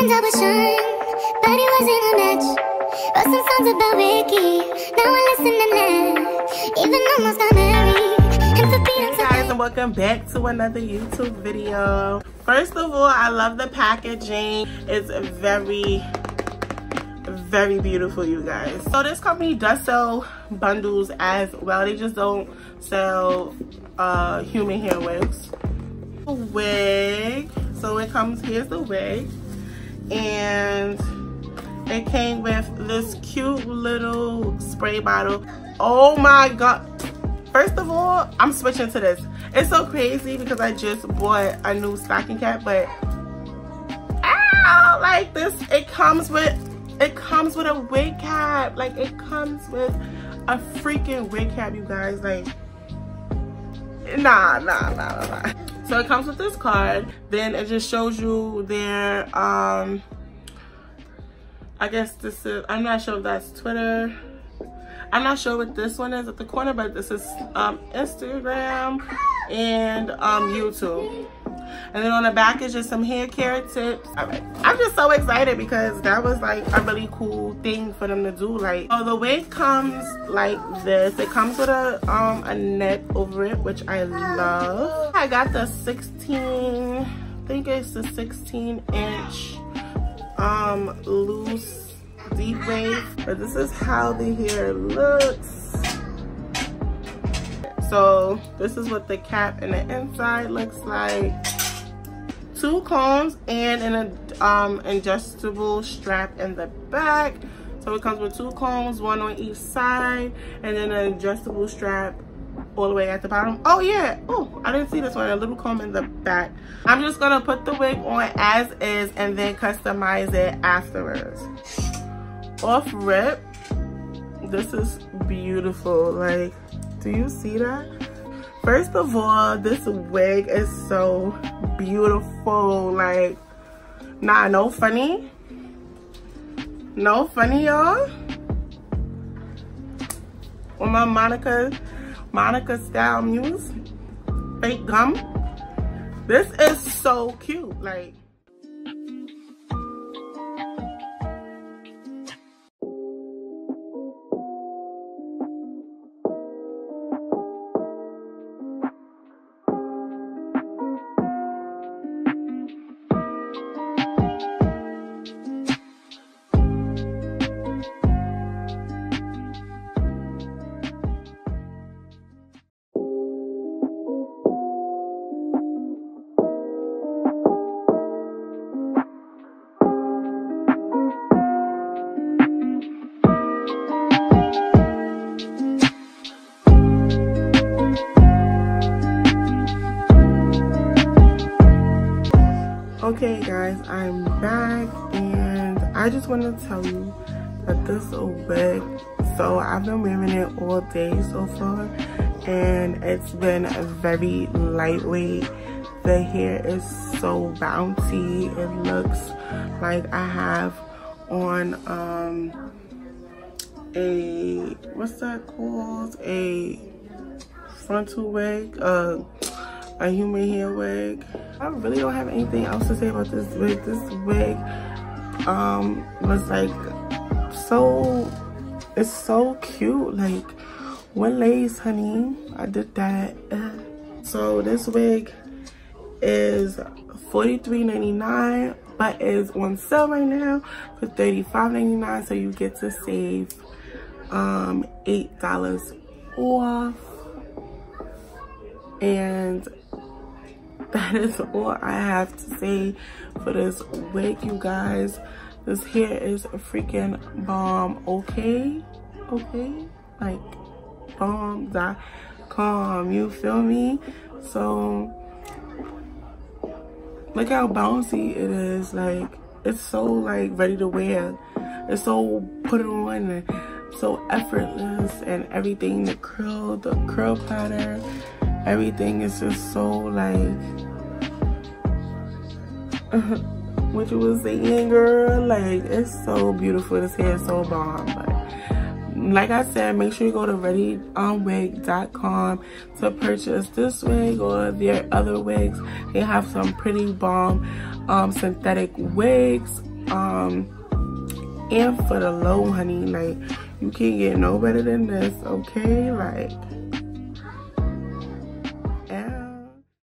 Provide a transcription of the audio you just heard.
and was Sean, but he wasn't a match. Wrote some songs about Ricky, now I listen and laugh. Even almost got married, Hey guys and welcome back to another YouTube video. First of all, I love the packaging. It's very, very beautiful, you guys. So this company does sell bundles as well. They just don't sell uh, human hair wigs. Wig. So it comes, here's the wig. And it came with this cute little spray bottle. Oh my god. First of all, I'm switching to this. It's so crazy because I just bought a new stocking cap, but like this, it comes with, it comes with a wig cap. Like it comes with a freaking wig cap, you guys. Like, nah, nah, nah, nah, nah. So it comes with this card. Then it just shows you their, um, I guess this is, I'm not sure if that's Twitter. I'm not sure what this one is at the corner, but this is um, Instagram and um, YouTube. And then on the back is just some hair care tips. All right. I'm just so excited because that was like a really cool thing for them to do. Like, oh, the wig comes like this. It comes with a um a net over it, which I love. I got the 16, I think it's the 16 inch um loose deep wave. But this is how the hair looks. So this is what the cap and the inside looks like two combs and an um, adjustable strap in the back. So it comes with two combs, one on each side, and then an adjustable strap all the way at the bottom. Oh yeah, oh, I didn't see this one, a little comb in the back. I'm just gonna put the wig on as is and then customize it afterwards. Off rip, this is beautiful. Like, do you see that? First of all, this wig is so beautiful. Like, nah, no funny. No funny, y'all. With my Monica, Monica style muse, fake gum. This is so cute. Like, I'm back and I just want to tell you that this wig, so I've been wearing it all day so far and it's been very lightweight. The hair is so bouncy. It looks like I have on um a, what's that called? A frontal wig, uh, a human hair wig. I really don't have anything else to say about this wig. This wig um was like so it's so cute. Like one lace, honey. I did that. So this wig is $43.99 but is on sale right now for $35.99 so you get to save um $8 off and that is all I have to say for this wig, you guys. This hair is a freaking bomb, okay? Okay? Like, bomb.com, you feel me? So, look how bouncy it is. Like, it's so, like, ready to wear. It's so put on and so effortless and everything. The curl, the curl pattern everything is just so like what you was saying girl like it's so beautiful this hair is so bomb but like I said, make sure you go to readywig.com to purchase this wig or their other wigs. They have some pretty bomb um, synthetic wigs Um, and for the low, honey, like you can't get no better than this, okay? Like